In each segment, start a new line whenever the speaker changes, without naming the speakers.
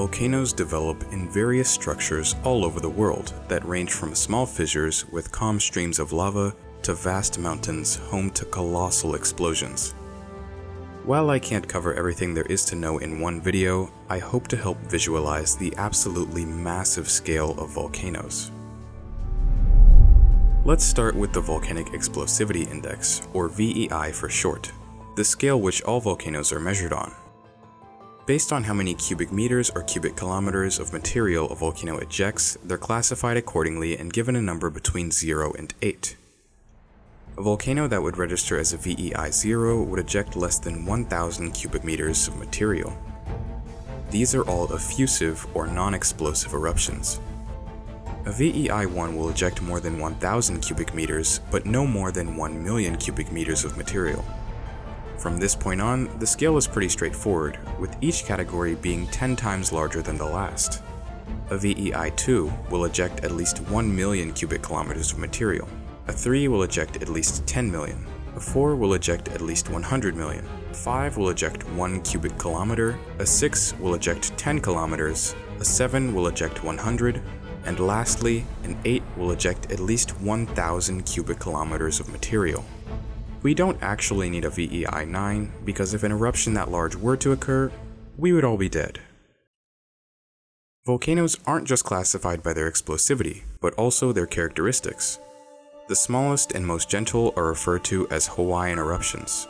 Volcanoes develop in various structures all over the world that range from small fissures with calm streams of lava to vast mountains home to colossal explosions. While I can't cover everything there is to know in one video, I hope to help visualize the absolutely massive scale of volcanoes. Let's start with the Volcanic Explosivity Index, or VEI for short, the scale which all volcanoes are measured on. Based on how many cubic meters or cubic kilometers of material a volcano ejects, they're classified accordingly and given a number between 0 and 8. A volcano that would register as a VEI 0 would eject less than 1,000 cubic meters of material. These are all effusive or non-explosive eruptions. A VEI 1 will eject more than 1,000 cubic meters, but no more than 1 million cubic meters of material. From this point on, the scale is pretty straightforward, with each category being 10 times larger than the last. A VEI 2 will eject at least 1 million cubic kilometers of material. A 3 will eject at least 10 million. A 4 will eject at least 100 million. a 5 will eject 1 cubic kilometer. A 6 will eject 10 kilometers. A 7 will eject 100. And lastly, an 8 will eject at least 1000 cubic kilometers of material. We don't actually need a VEI 9 because if an eruption that large were to occur, we would all be dead. Volcanoes aren't just classified by their explosivity, but also their characteristics. The smallest and most gentle are referred to as Hawaiian eruptions.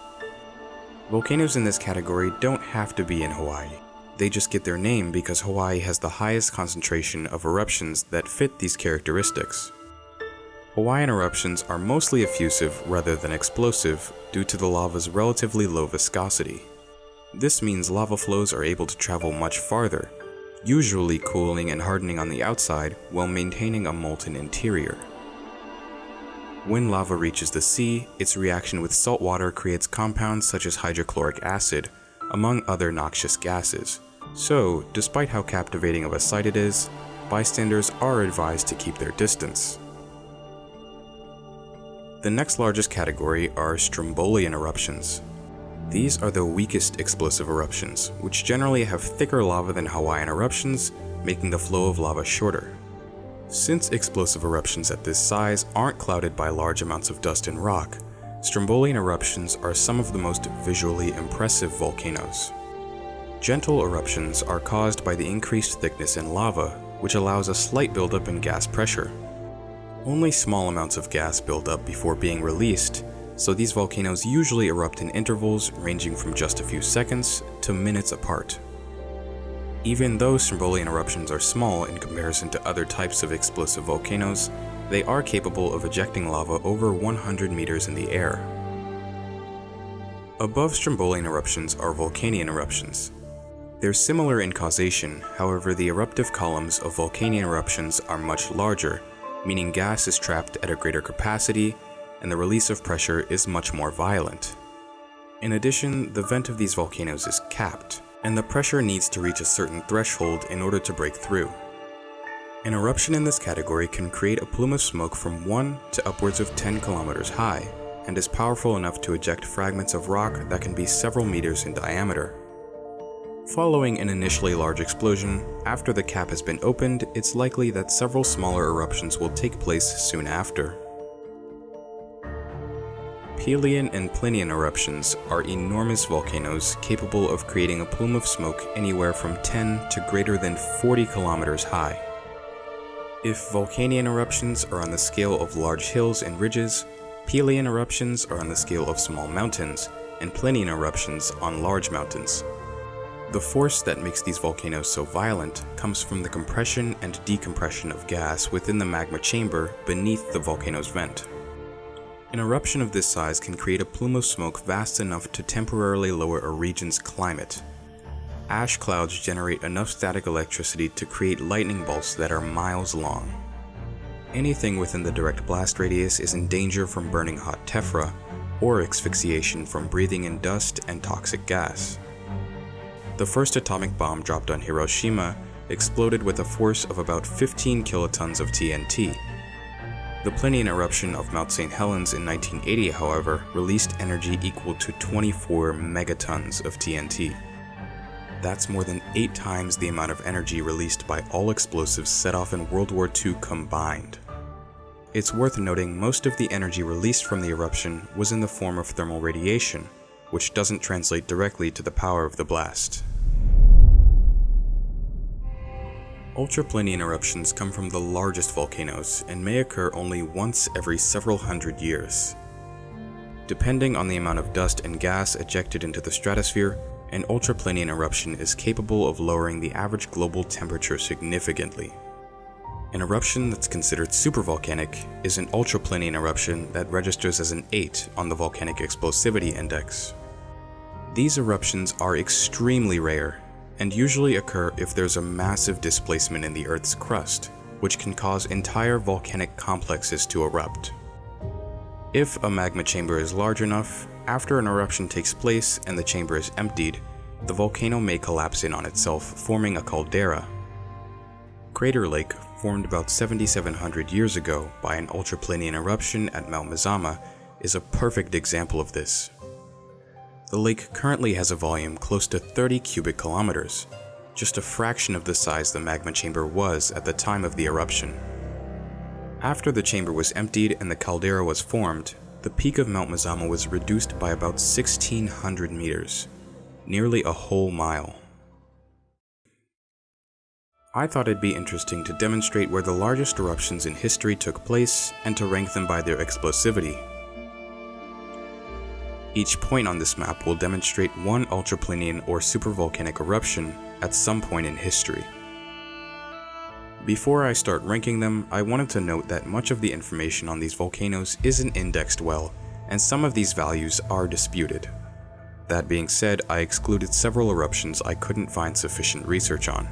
Volcanoes in this category don't have to be in Hawaii. They just get their name because Hawaii has the highest concentration of eruptions that fit these characteristics. Hawaiian eruptions are mostly effusive rather than explosive due to the lava's relatively low viscosity. This means lava flows are able to travel much farther, usually cooling and hardening on the outside while maintaining a molten interior. When lava reaches the sea, its reaction with salt water creates compounds such as hydrochloric acid, among other noxious gases. So, despite how captivating of a sight it is, bystanders are advised to keep their distance. The next largest category are Strombolian eruptions. These are the weakest explosive eruptions, which generally have thicker lava than Hawaiian eruptions, making the flow of lava shorter. Since explosive eruptions at this size aren't clouded by large amounts of dust and rock, Strombolian eruptions are some of the most visually impressive volcanoes. Gentle eruptions are caused by the increased thickness in lava, which allows a slight buildup in gas pressure. Only small amounts of gas build up before being released, so these volcanoes usually erupt in intervals ranging from just a few seconds to minutes apart. Even though Strombolian eruptions are small in comparison to other types of explosive volcanoes, they are capable of ejecting lava over 100 meters in the air. Above Strombolian eruptions are Vulcanian eruptions. They're similar in causation, however the eruptive columns of Vulcanian eruptions are much larger, meaning gas is trapped at a greater capacity and the release of pressure is much more violent. In addition, the vent of these volcanoes is capped, and the pressure needs to reach a certain threshold in order to break through. An eruption in this category can create a plume of smoke from 1 to upwards of 10 kilometers high, and is powerful enough to eject fragments of rock that can be several meters in diameter. Following an initially large explosion, after the cap has been opened, it's likely that several smaller eruptions will take place soon after. Peléan and Plinian eruptions are enormous volcanoes capable of creating a plume of smoke anywhere from 10 to greater than 40 kilometers high. If Vulcanian eruptions are on the scale of large hills and ridges, Peléan eruptions are on the scale of small mountains, and Plinian eruptions on large mountains. The force that makes these volcanoes so violent comes from the compression and decompression of gas within the magma chamber beneath the volcano's vent. An eruption of this size can create a plume of smoke vast enough to temporarily lower a region's climate. Ash clouds generate enough static electricity to create lightning bolts that are miles long. Anything within the direct blast radius is in danger from burning hot tephra, or asphyxiation from breathing in dust and toxic gas. The first atomic bomb dropped on Hiroshima exploded with a force of about 15 kilotons of TNT, the Plinian eruption of Mount St. Helens in 1980, however, released energy equal to 24 megatons of TNT. That's more than 8 times the amount of energy released by all explosives set off in World War II combined. It's worth noting most of the energy released from the eruption was in the form of thermal radiation, which doesn't translate directly to the power of the blast. Ultraplinian eruptions come from the largest volcanoes and may occur only once every several hundred years. Depending on the amount of dust and gas ejected into the stratosphere, an ultraplinian eruption is capable of lowering the average global temperature significantly. An eruption that's considered supervolcanic is an ultraplinian eruption that registers as an 8 on the Volcanic Explosivity Index. These eruptions are extremely rare and usually occur if there's a massive displacement in the Earth's crust, which can cause entire volcanic complexes to erupt. If a magma chamber is large enough, after an eruption takes place and the chamber is emptied, the volcano may collapse in on itself, forming a caldera. Crater Lake, formed about 7,700 years ago by an ultraplinian eruption at Mount Mazama, is a perfect example of this. The lake currently has a volume close to 30 cubic kilometers, just a fraction of the size the magma chamber was at the time of the eruption. After the chamber was emptied and the caldera was formed, the peak of Mount Mazama was reduced by about 1600 meters, nearly a whole mile. I thought it'd be interesting to demonstrate where the largest eruptions in history took place and to rank them by their explosivity. Each point on this map will demonstrate one ultraplinian or supervolcanic eruption at some point in history. Before I start ranking them, I wanted to note that much of the information on these volcanoes isn't indexed well, and some of these values are disputed. That being said, I excluded several eruptions I couldn't find sufficient research on.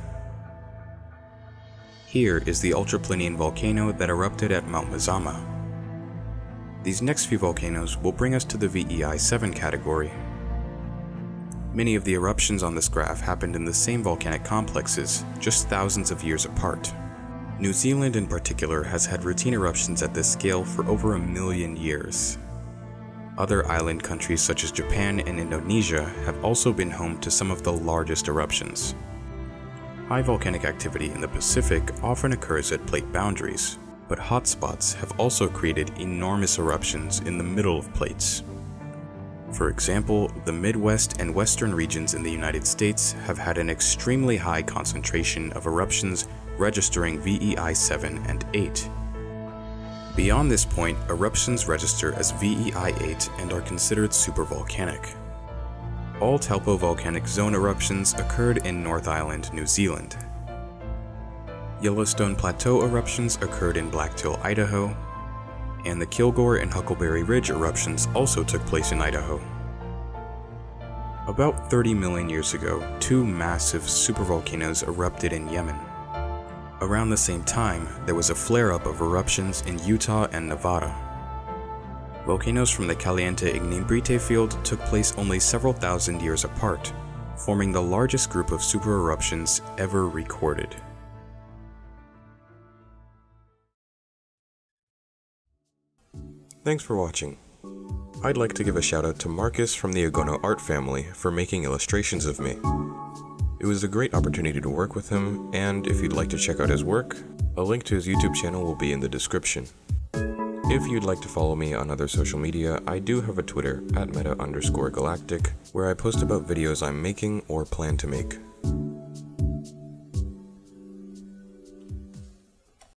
Here is the ultraplinian volcano that erupted at Mount Mazama, these next few volcanoes will bring us to the VEI 7 category. Many of the eruptions on this graph happened in the same volcanic complexes, just thousands of years apart. New Zealand in particular has had routine eruptions at this scale for over a million years. Other island countries such as Japan and Indonesia have also been home to some of the largest eruptions. High volcanic activity in the Pacific often occurs at plate boundaries, but hotspots have also created enormous eruptions in the middle of plates. For example, the Midwest and Western regions in the United States have had an extremely high concentration of eruptions registering VEI 7 and 8. Beyond this point, eruptions register as VEI 8 and are considered supervolcanic. All Taupo volcanic zone eruptions occurred in North Island, New Zealand, Yellowstone Plateau eruptions occurred in Blacktail, Idaho, and the Kilgore and Huckleberry Ridge eruptions also took place in Idaho. About 30 million years ago, two massive supervolcanoes erupted in Yemen. Around the same time, there was a flare-up of eruptions in Utah and Nevada. Volcanoes from the Caliente Ignimbrite field took place only several thousand years apart, forming the largest group of super eruptions ever recorded. Thanks for watching. I'd like to give a shout out to Marcus from the Ogono art family for making illustrations of me. It was a great opportunity to work with him, and if you'd like to check out his work, a link to his YouTube channel will be in the description. If you'd like to follow me on other social media, I do have a Twitter, at meta underscore galactic, where I post about videos I'm making or plan to make.